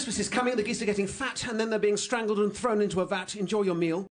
Christmas is coming, the geese are getting fat, and then they're being strangled and thrown into a vat. Enjoy your meal.